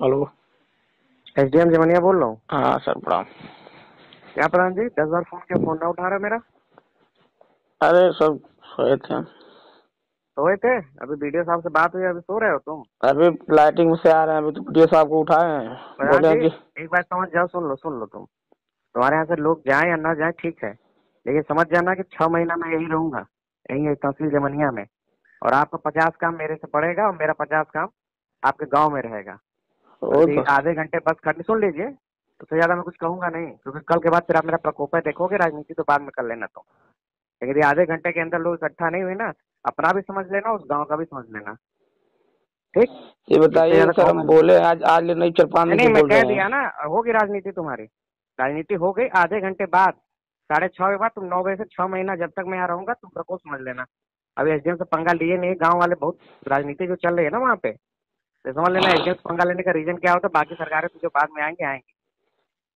Hello. S D M Jamania बोल रहा हूँ। हाँ सर प्रणाम क्या प्रधान जी दस बार फ़ोन किया फ़ोन ना उठा रहा मेरा? अरे सब सोए थे। सोए थे? अभी वीडियो साहब से बात हुई अभी सो रहे हो तुम? अभी लाइटिंग से आ रहे हैं अभी तो पीटीओ साहब को उठाए हैं। बोले कि एक बात समझ जाओ सुन लो सुन लो तुम। तुम्हारे यहाँ से लोग जाए या ना जाए ठीक है। लेकिन समझ जाना कि छह महीना में यही रहूँगा यही तहसील जमनिया में। और आपका पचास काम मेरे से पड़ेगा और मेरा पचास काम आपके गाँव में रहेगा। तो आधे घंटे बस खड़े सुन लीजिए। तो उससे ज़्यादा मैं कुछ कहूँगा नहीं क्योंकि कल के बाद फिर आप मेरा प्रकोप है देखोगे राजनीति तो बाद में कर लेना तो। लेकिन यदि आधे घंटे के अंदर लोग इकट्ठा नहीं हुए ना अपना भी समझ लेना उस गाँव का भी समझ लेना। ठीक? ये बताइए सर हम बोले आज आज नहीं चार पाँच नहीं मैं कह दिया ना होगी राजनीति तुम्हारी। राजनीति हो गई आधे घंटे बाद साढ़े छह के बाद तुम नौ बजे से छह महीना जब तक मैं यहाँ रहूँगा तुम प्रकोप समझ लेना। अभी एसडीएम से पंगा लिए नहीं गाँव वाले बहुत राजनीति जो चल रही है ना वहाँ पे समझ लेना एसडीएम पंगा लेने का रीजन क्या होता है? बाकी सरकारें तो जो बाद में आएँगे आएँगे।